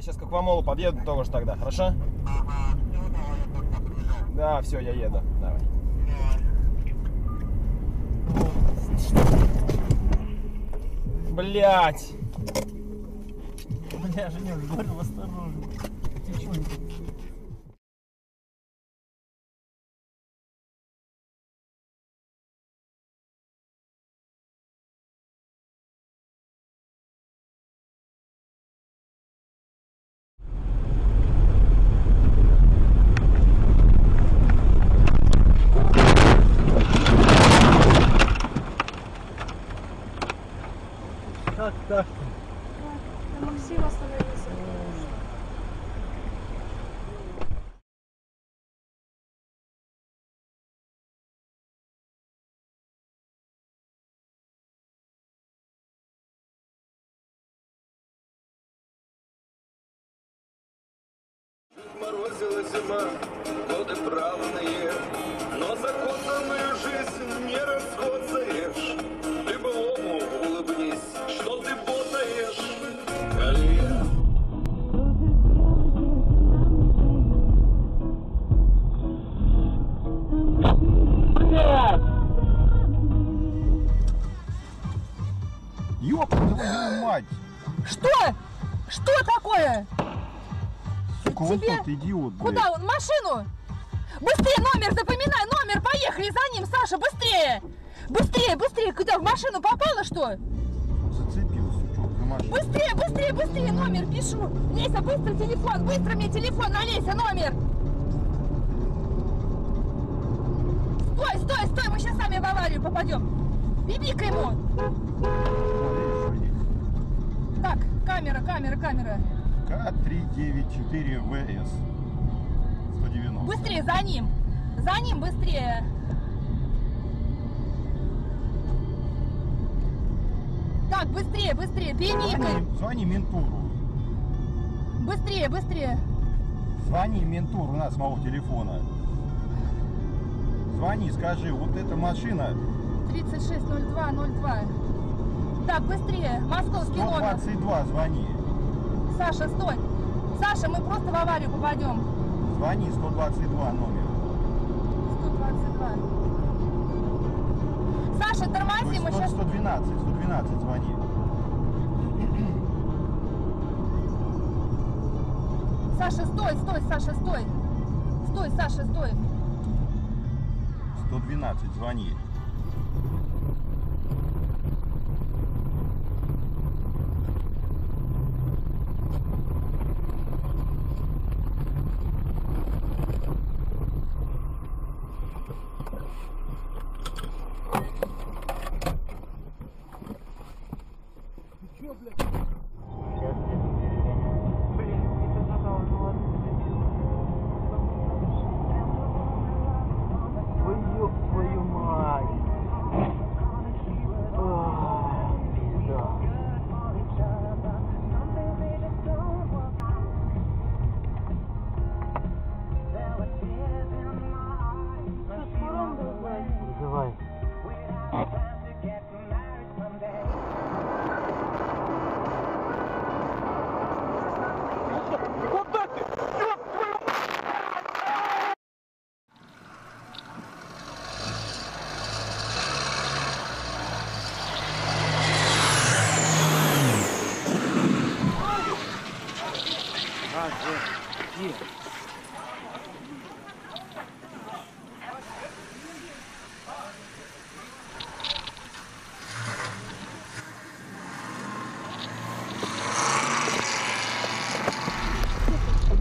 я сейчас к Аквамолу подъеду тоже тогда, хорошо? Да, все, я еду. Давай. Блять! Бля, Женек, говорю, осторожно. Тихонько. Как так? Максим остановился. Морозила зима, годы правные, но законную жизнь не расходцаешь. Ты былому улыбнись, что ты ботаешь. Калия. Ёб твою мать! Что? Что такое? Вон Тебе- тот идиот, блядь. Куда он? В машину? Быстрее номер, запоминай номер, поехали за ним, Саша, быстрее! Быстрее, быстрее, куда, в машину попало, что? Зацепил, сучок, за машину. Быстрее, быстрее, быстрее, номер пишу! Леся, быстро телефон, быстро мне телефон, на Леся, номер! Стой, стой, стой, мы сейчас сами в аварию попадем! Бибика ему! Так, камера, камера, камера. К394ВС. 190. Быстрее, за ним! За ним быстрее! Так, быстрее, быстрее, бибикай! Звони, звони ментуру. Быстрее, быстрее! Звони ментуру на с моего телефона. Звони, скажи, вот эта машина 360202. Так, быстрее, московский номер. 122, звони. Саша, стой! Саша, мы просто в аварию попадем. Звони, 122 номер. 122. Саша, тормози, мы 100, сейчас... 112, 112 звони. Саша, стой, стой, Саша, стой! Стой, Саша, стой! 112 звони.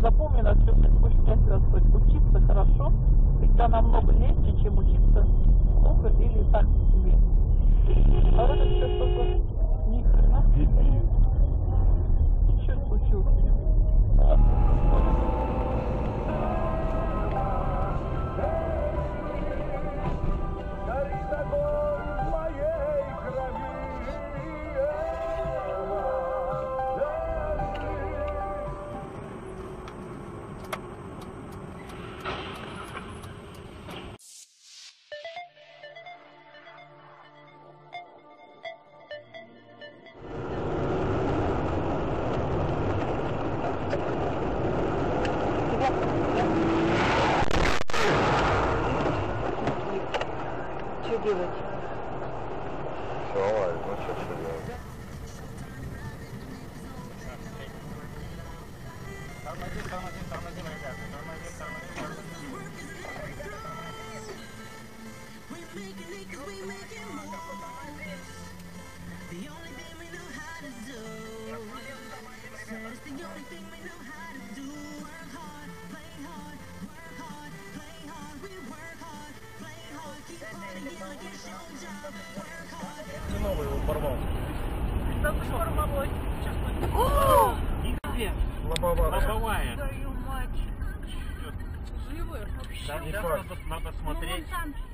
Запомни на всю будешь пять раз хоть учиться хорошо, всегда намного легче, чем учиться плохо или так себе. А вот это все что-то Лобовая. Да, сейчас надо, надо смотреть. Ты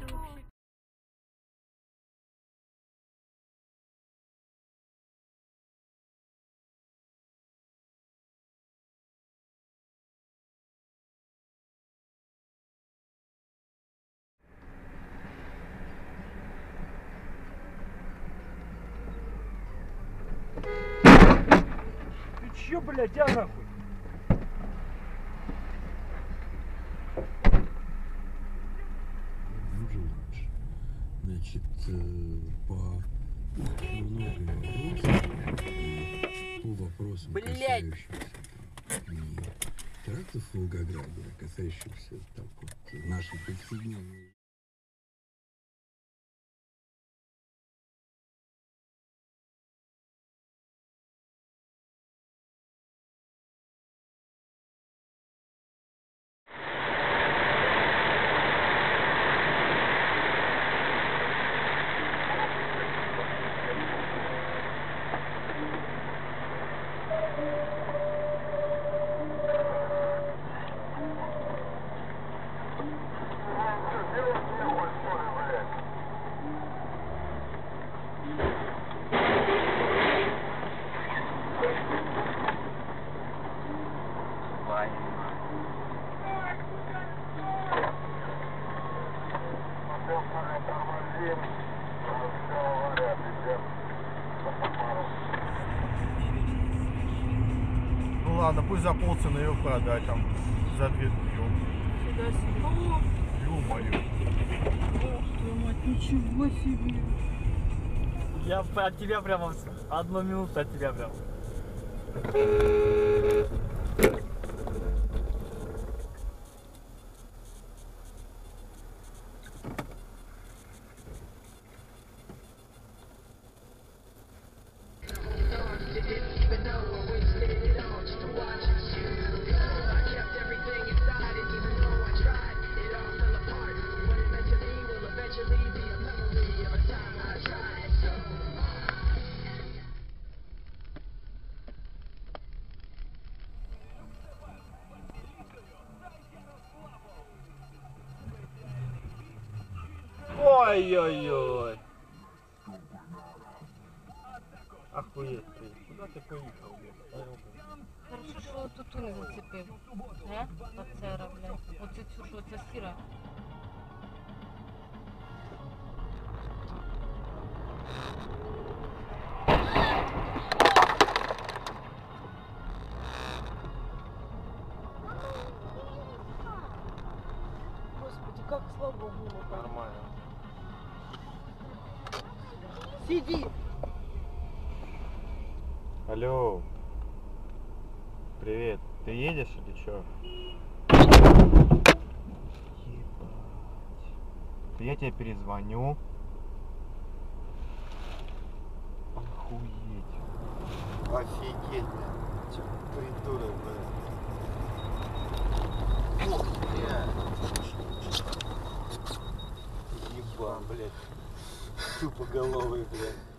чё, блядь, а нахуй? Значит, э, по много вопросам, по вопросам, касающимся там, не терактов в Волгограде, а касающихся так вот нашей повседневной ладно, пусть за полцены ее продать там, за две ё- Ё-моё. Ничего себе. Я от тебя прямо одну минуту от тебя прям. Ой-ой-ой. Охуеть ты. Куда ты поїхав, блядь? Привет. Ты едешь или чё? Ебать. Я тебе перезвоню. Охуеть. Офигеть, блядь. Чё, придурок, блядь. Ох, блядь. Ебан, блядь. Тупоголовый, блядь.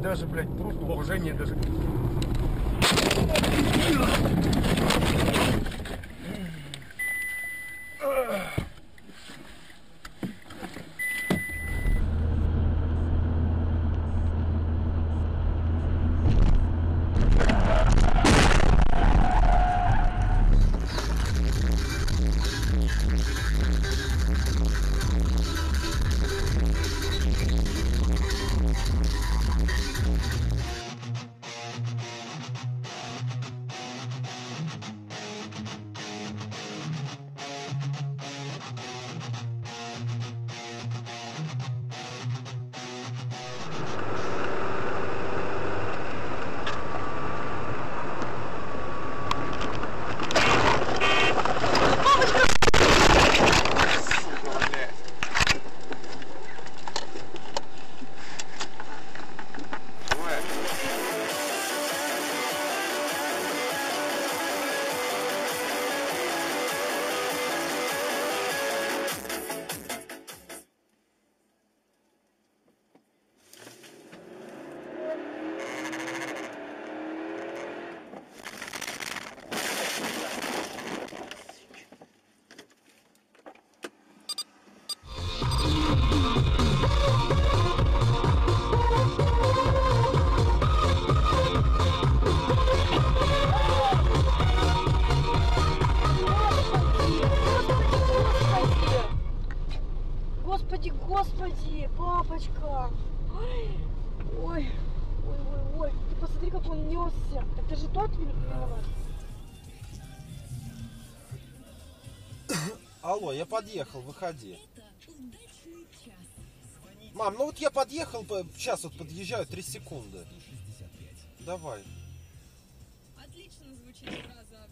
Даже, блядь, просто уважение даже... Алло, я подъехал, выходи. Мам, ну вот я подъехал, по- сейчас вот подъезжаю, 3 секунды. Давай. Отлично звучит фраза.